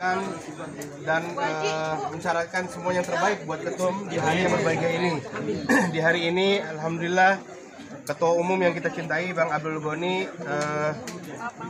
dan eh, mensyaratkan semua yang terbaik buat ketum di hari yang berbahagia ini. di hari ini, alhamdulillah Ketua Umum yang kita cintai Bang Abdul Goni eh,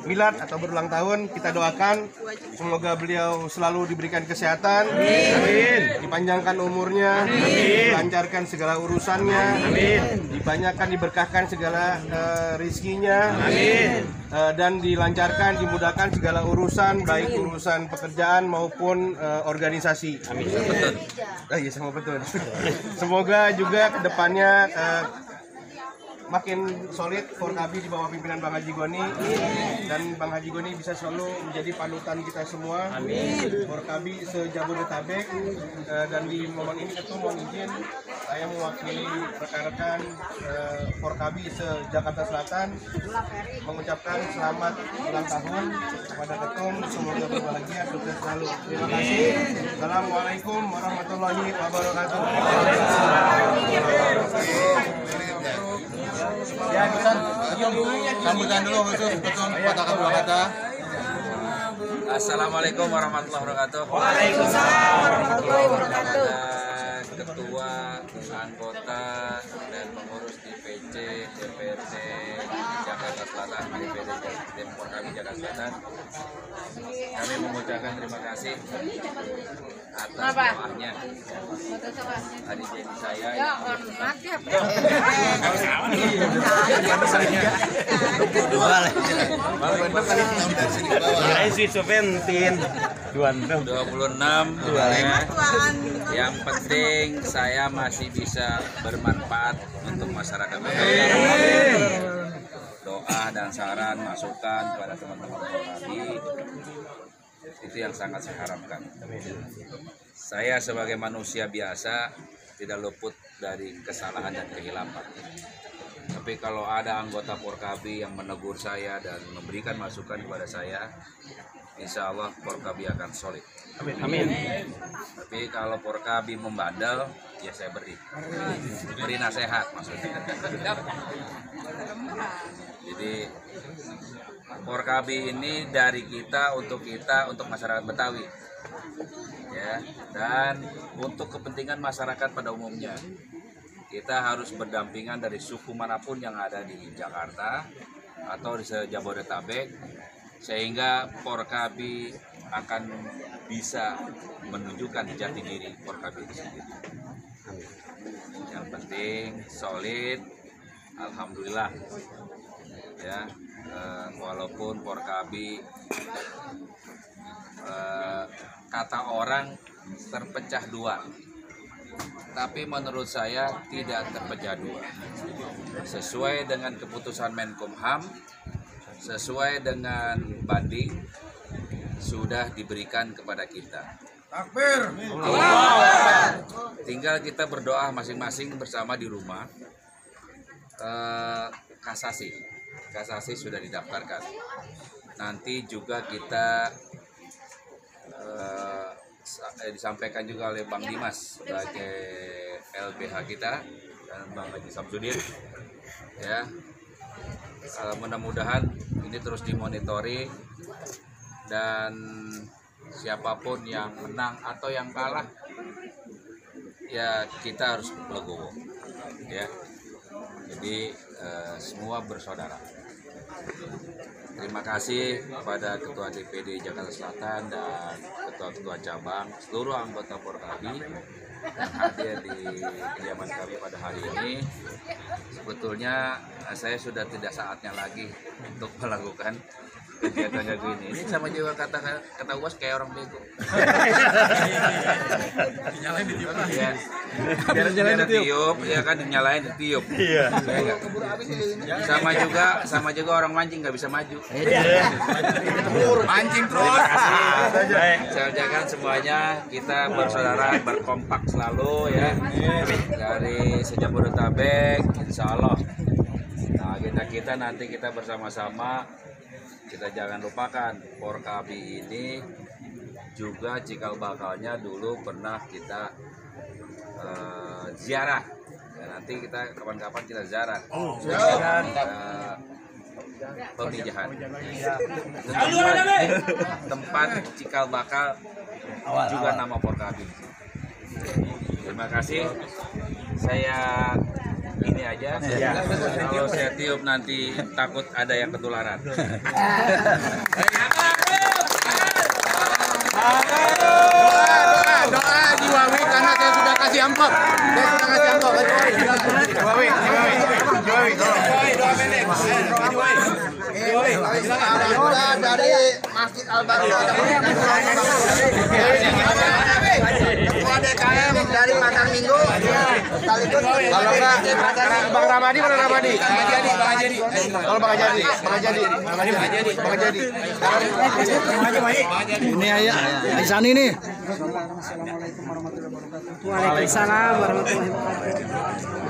milad atau berulang tahun kita doakan semoga beliau selalu diberikan kesehatan, Amin. dipanjangkan umurnya, dilancarkan segala urusannya, Amin. dibanyakan diberkahkan segala eh, rizkinya, Amin. Eh, dan dilancarkan dimudahkan segala urusan baik urusan pekerjaan maupun eh, organisasi. Amin. Betul. Ah, iya semua betul. Semoga juga ke depannya eh, makin solid Forkabi di bawah pimpinan Bang Haji Goni dan Bang Haji Goni bisa selalu menjadi panutan kita semua. Amin. Forkabi sejabodetabek Eh, dan di momen ini ketua mohon izin saya mewakili rekan-rekan eh, Forkabi se-Jakarta Selatan mengucapkan selamat ulang tahun kepada ketum semoga berbahagia sukses selalu. Terima kasih. Assalamualaikum warahmatullahi wabarakatuh. Ya, sambutan dulu khusus betul katakan dua kata. Assalamualaikum warahmatullahi wabarakatuh. Waalaikumsalam warahmatullahi wabarakatuh. Jakarta Selatan. Kami mengucapkan terima kasih atas doanya. Hari jadi saya. 26 ya. Yang penting saya masih bisa bermanfaat untuk masyarakat. Doa dan saran, masukan kepada teman-teman kami itu yang sangat saya harapkan. Saya sebagai manusia biasa tidak luput dari kesalahan dan kehilapan. Tapi kalau ada anggota Porkabi yang menegur saya dan memberikan masukan kepada saya, insya Allah Porkabi akan solid. Amin. Tapi kalau Porkabi membandel, ya saya beri. Beri nasihat maksudnya. Jadi Porkabi ini dari kita untuk kita untuk masyarakat Betawi. Ya, dan untuk kepentingan masyarakat pada umumnya. Kita harus berdampingan dari suku mana pun yang ada di Jakarta atau di Jabodetabek sehingga Porkabi akan bisa menunjukkan jati diri Porkabi itu sendiri. Yang penting solid, alhamdulillah. Ya, eh, walaupun Porkabi eh, kata orang terpecah dua, tapi menurut saya tidak terpecah dua. Sesuai dengan keputusan Menkumham, sesuai dengan banding sudah diberikan kepada kita. Takbir. Tinggal kita berdoa masing-masing bersama di rumah. Eh, kasasi, kasasi sudah didaftarkan. Nanti juga kita eh, eh, disampaikan juga oleh Bang Dimas sebagai LBH kita dan Bang Haji Samsudin. Ya, Eh, mudah-mudahan ini terus dimonitori. Dan siapa pun yang menang atau yang kalah ya kita harus legowo. Ya. Jadi eh, semua bersaudara. Terima kasih kepada ketua DPD Jakarta Selatan dan ketua-ketua cabang seluruh anggota Porkabi hadir di kediaman kami pada hari ini sebetulnya eh, saya sudah tidak saatnya lagi untuk melakukan kegiatan kayak gini. Ini sama juga kata kata uas kayak orang bego. Nyalain di tiup. ya biar biar ditiup ya kan nyalain ditiup Iya. Ya sama juga sama juga orang mancing nggak bisa maju. Mancing terus. Baik. saya ucapkan semuanya kita bersaudara berkompak selalu ya. Dari sejak Bodetabek insya Allah. Nah kita kita nanti kita bersama-sama kita jangan lupakan Porkabi ini juga cikal bakalnya dulu pernah kita eh, ziarah. Ya, nanti kita kapan-kapan kita ziarah. Eh, pemijahan. Tempat cikal bakal juga nama Porkabi. Terima kasih. Saya aja. Kalau saya tiup nanti takut ada yang ketularan. Doa, doa Jiwawi karena saya sudah kasih amplop. Saya sudah kasih amplop. Jiwawi, Jiwawi, Jiwawi, Doa dari Masjid Al Barokah. Ketua DKM dari Pasar Minggu. Sekaligus Kalau enggak, Bang Ramadi mana Ramadi? Bang Ajadi. Kalau Bang Ajadi, Bang Ajadi, Bang Ajadi, Bang Ajadi. Ini ayah, Aisan ini. Waalaikumsalam warahmatullahi wabarakatuh.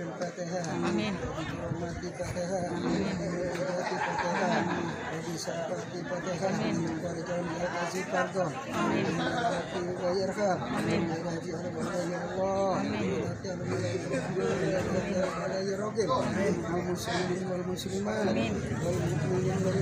minkum wal amat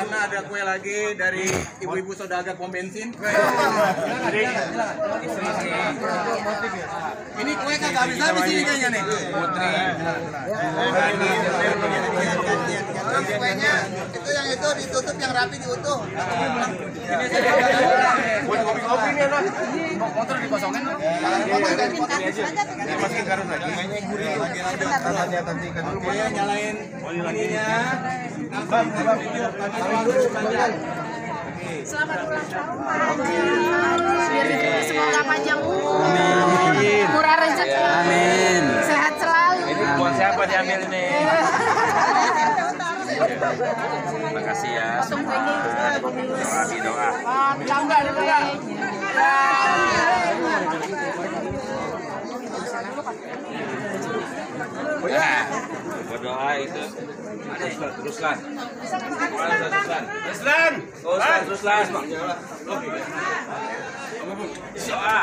karena ada kue lagi dari ibu-ibu saudagar pom bensin. Ini kue kagak habis habis ini kayaknya nih. Kuenya itu yang itu ditutup yang rapi diutuh. Nih anak. Motor dikosongin. Masukin karung lagi. Rasanya tadi kan dulu. Oke, nyalain ininya. Selamat ulang tahun Pak Haji. Semoga panjang umur. Murah rezeki. Amin. Sehat selalu. Ini buat siapa diambil ini? Terima kasih ya. Doa doa. Ya, berdoa itu Ruslan, Ruslan. Ruslan. Ruslan. Ruslan, Ruslan. Doa.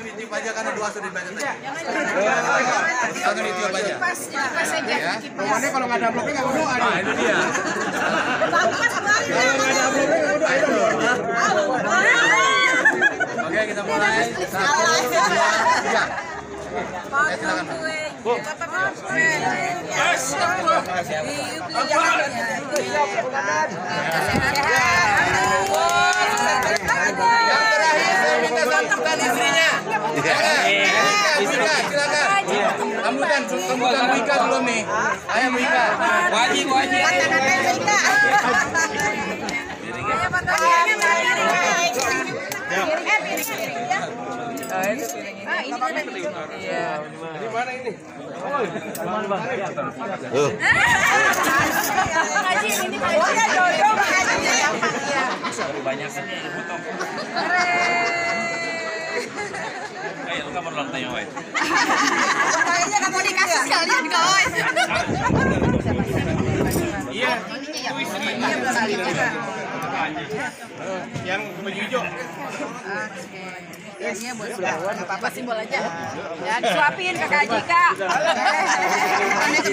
Ditiup aja karena doa sudah dibaca. Langsung ditiup aja. Pas, pas aja. Rumahnya kalau nggak ada amplopnya nggak berdoa nih. itu dia. Oke kita mulai. Satu, dua, tiga. Eh, silakan. Yang terakhir saya minta sambutan istrinya. Silakan. Wika, silakan. Wika belum nih. Ayo. Wajib, wajib. Banyak sih potong. Ayo, lu kapan ulang tahun, Wai? Kayaknya kamu dikasih sekalian guys. Iya. Yang baju hijau. Iya buat sulawan, apa-apa simbol aja. Ya disuapin ke Kak Jika. Ini di